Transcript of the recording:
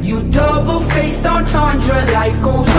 You double-faced entendre Life goes